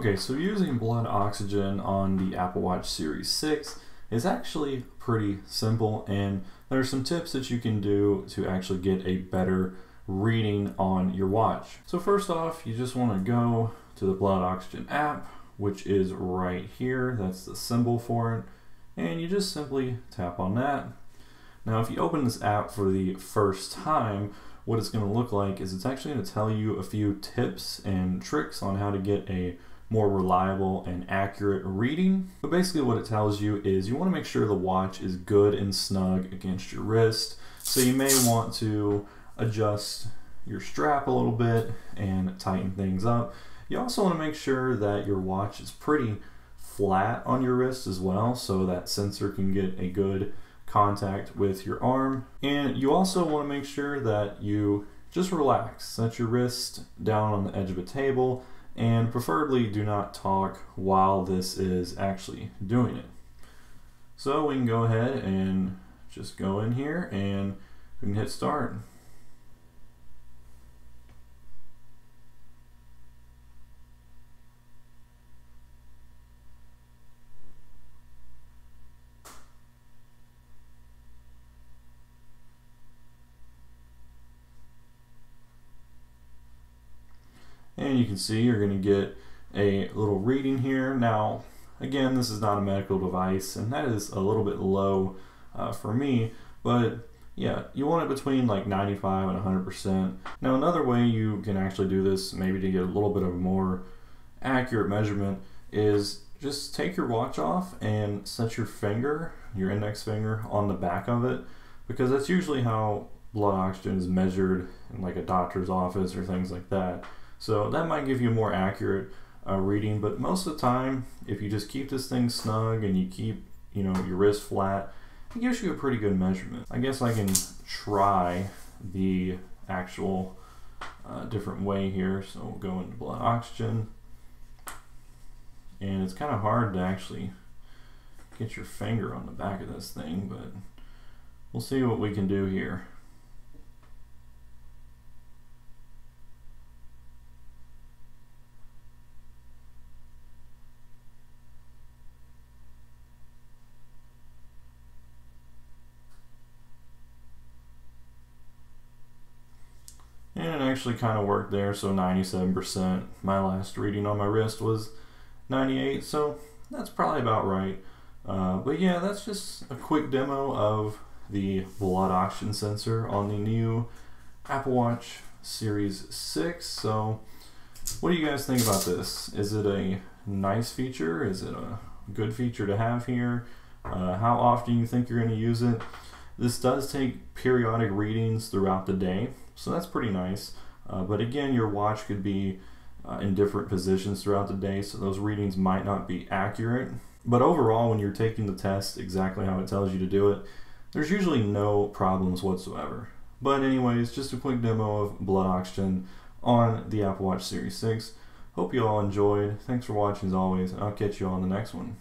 Okay, so using blood oxygen on the Apple Watch Series 6 is actually pretty simple and there are some tips that you can do to actually get a better reading on your watch. So first off, you just want to go to the blood oxygen app, which is right here. That's the symbol for it. And you just simply tap on that. Now, if you open this app for the first time, what it's going to look like is it's actually going to tell you a few tips and tricks on how to get a more reliable and accurate reading. But basically what it tells you is you want to make sure the watch is good and snug against your wrist. So you may want to adjust your strap a little bit and tighten things up. You also want to make sure that your watch is pretty flat on your wrist as well so that sensor can get a good contact with your arm. And you also want to make sure that you just relax. Set your wrist down on the edge of a table and preferably do not talk while this is actually doing it. So we can go ahead and just go in here and we can hit start. And you can see you're going to get a little reading here. Now, again, this is not a medical device, and that is a little bit low uh, for me, but yeah, you want it between like 95 and 100%. Now, another way you can actually do this, maybe to get a little bit of more accurate measurement, is just take your watch off and set your finger, your index finger, on the back of it, because that's usually how blood oxygen is measured in like a doctor's office or things like that. So that might give you a more accurate uh, reading, but most of the time, if you just keep this thing snug and you keep, you know, your wrist flat, it gives you a pretty good measurement. I guess I can try the actual uh, different way here. So we'll go into blood oxygen. And it's kind of hard to actually get your finger on the back of this thing, but we'll see what we can do here. Actually kind of worked there, so 97%. My last reading on my wrist was 98, so that's probably about right. Uh, but yeah, that's just a quick demo of the blood oxygen sensor on the new Apple Watch Series 6. So what do you guys think about this? Is it a nice feature? Is it a good feature to have here? Uh, how often you think you're going to use it? This does take periodic readings throughout the day, so that's pretty nice. Uh, but again, your watch could be uh, in different positions throughout the day, so those readings might not be accurate. But overall, when you're taking the test exactly how it tells you to do it, there's usually no problems whatsoever. But anyways, just a quick demo of blood oxygen on the Apple Watch Series 6. Hope you all enjoyed. Thanks for watching as always, and I'll catch you all on the next one.